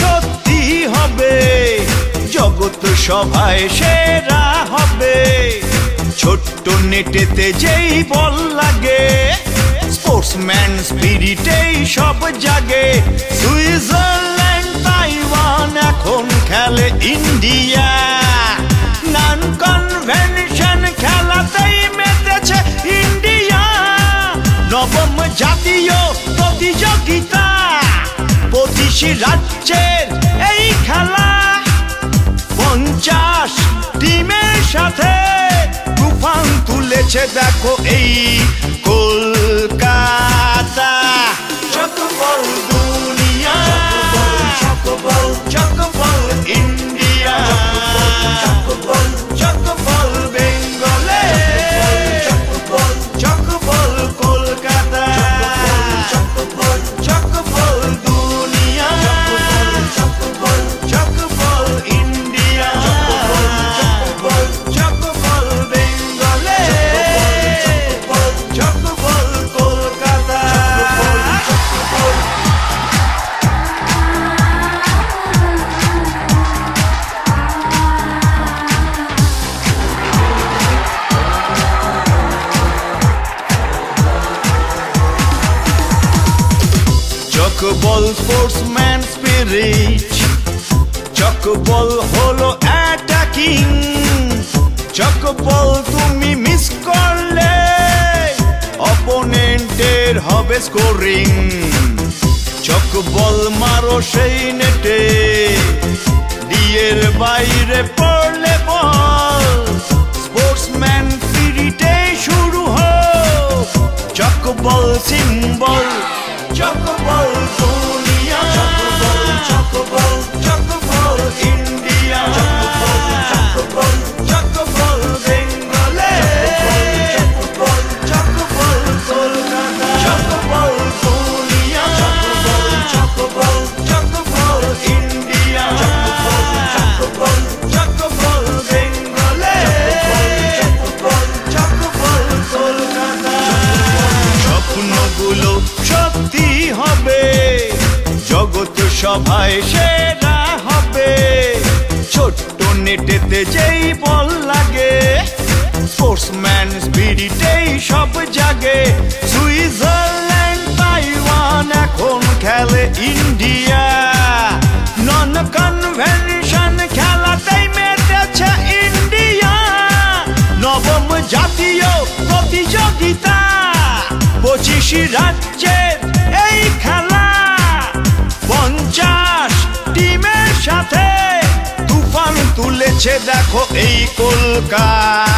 সত্যি হবে। জগৎ সভায় সেরা হবে। ছোট্ট নেটেতে যেই বল লাগে, স্পোর্টসম্যান স্পিরিটেই সব জাগে। সুইজারল্যান্ড, তাইওয়ান এখন খেলে ইন্ডিয়া। নান কনভেনশন ইন্ডিয়া। জাতীয় প্রতিযোগিতা পঁচিশ রাজ্যের এই খেলা। পঞ্চাশ টিমের সাথে তুফান তুলেছে দেখো এই চকবল স্পোর্টসম্যান স্পিরিট। চকবল হলো অ্যাটাকিং। চকবল তুমি মিস করলে, অপোনেন্টের হবে স্কোরিং। চকবল মারো সেই নেটে ডিয়ের বাইরে পড়লে বল। স্পোর্টসম্যান স্পিরিটে শুরু হোক। চকবল সিম্বল সত্যি হবে। জগৎ সভায় সেরা হবে। ছোট্ট নেটেতে যেই বল লাগে স্পোর্টসম্যান স্পিরিটেই সব জাগে। সুইজারল্যান্ড, তাইওয়ান এখন খেলে ইন্ডিয়া। পঁচিশ রাজ্যের এই খেলা পঞ্চাশ টিমের সাথে তুফান তুলেছে দেখো এই কলকাতা।